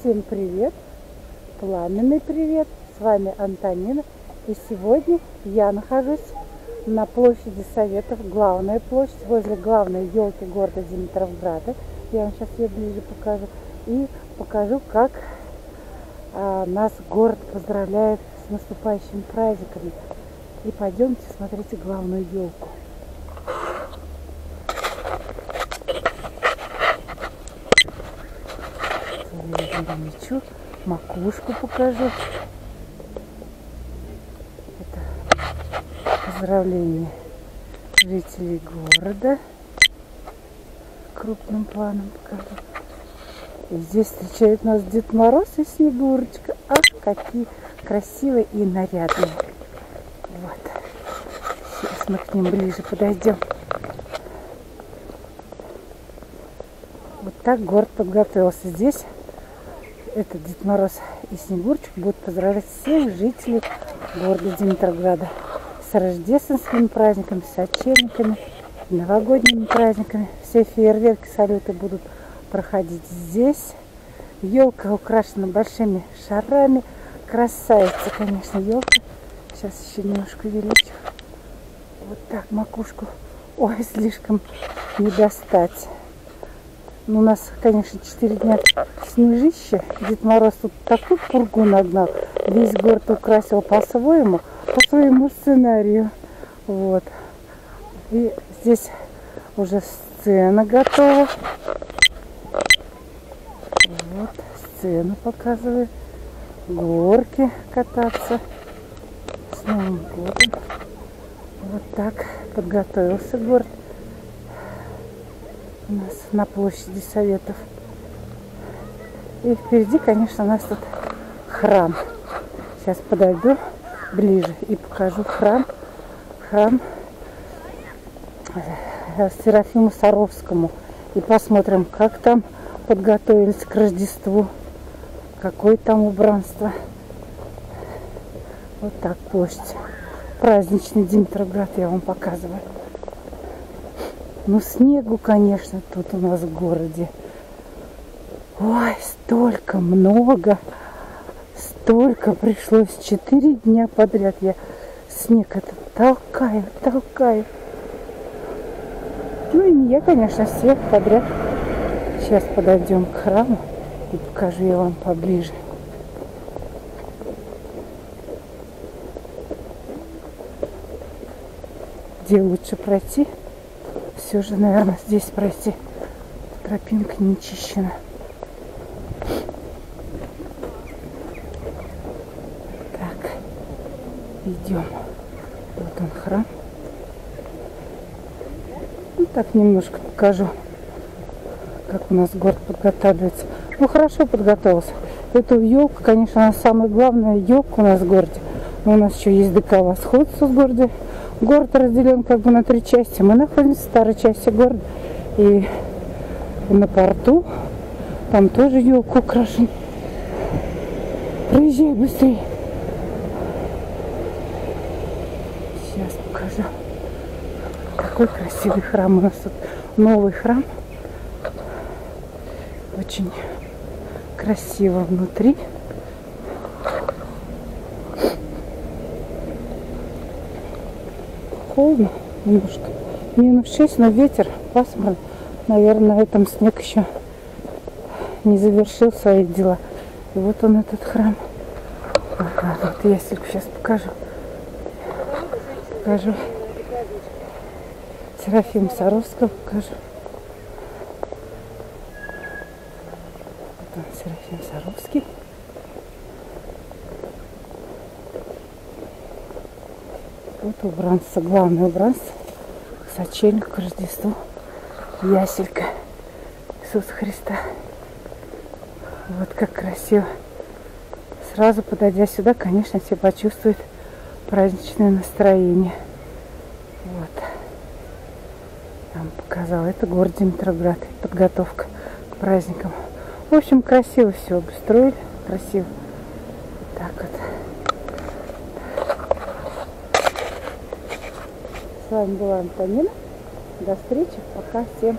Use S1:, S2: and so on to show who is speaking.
S1: Всем привет! Пламенный привет! С вами Антонина. И сегодня я нахожусь на площади Советов, главная площадь, возле главной елки города Димитровграда. Я вам сейчас ее ближе покажу. И покажу, как а, нас город поздравляет с наступающими праздниками. И пойдемте смотрите главную елку. Мечу, макушку покажу. Это поздравление жителей города крупным планом покажу. И здесь встречает нас Дед Мороз и Снегурочка. Ах, какие красивые и нарядные. Вот. Сейчас мы к ним ближе подойдем. Вот так город подготовился. Здесь этот Дед Мороз и Снегурочка будут поздравлять всех жителей города Димитрограда с рождественскими праздниками, с отчельниками, новогодними праздниками. Все фейерверки, салюты будут проходить здесь. Елка украшена большими шарами. Красавица, конечно, елка. Сейчас еще немножко увеличу. Вот так макушку. Ой, слишком не достать. Ну, у нас, конечно, 4 дня снежище. Дед Мороз тут такой пургу нагнал. Весь город украсил по-своему, по своему сценарию. Вот. И здесь уже сцена готова. Вот, сцену показываю. Горки кататься. С Новым годом. Вот так подготовился город у нас на площади Советов. И впереди, конечно, у нас тут храм. Сейчас подойду ближе и покажу храм. Храм э, Серафиму Саровскому. И посмотрим, как там подготовились к Рождеству. Какое там убранство. Вот так площадь. Праздничный Димитроград я вам показываю. Ну, снегу, конечно, тут у нас в городе. Ой, столько много. Столько пришлось. Четыре дня подряд я снег этот толкаю, толкаю. Ну и не я, конечно, всех подряд. Сейчас подойдем к храму и покажу я вам поближе. Где лучше пройти? Все же, наверное, здесь пройти. Тропинка не чищена. Так, идем. Вот он храм. Ну, так немножко покажу, как у нас город подготавливается. Ну, хорошо подготовился. Эту елку, конечно, она самая главная елка у нас в городе. Но у нас еще есть ДК «Восходство» в городе. Город разделен как бы на три части. Мы находимся в старой части города. И на порту там тоже елка украшен. Проезжай быстрее. Сейчас покажу. Какой красивый храм у нас тут. Новый храм. Очень красиво внутри. Холодно немножко. Минус 6, но ветер пасмурно. Наверное, на этом снег еще не завершил свои дела. И вот он, этот храм. Ага, вот я сейчас покажу. Покажу. Серафим Саровского покажу. Вот он, Серафим Саровский. Вот убранство, главное убранство к сочельнику, к Рождеству. Яселька Иисуса Христа. Вот как красиво. Сразу подойдя сюда, конечно, все почувствуют праздничное настроение. Вот. Там показал. Это город Димитроград. Подготовка к праздникам. В общем, красиво все обустроили. Красиво. Так вот. С вами была Антонина. До встречи. Пока. Всем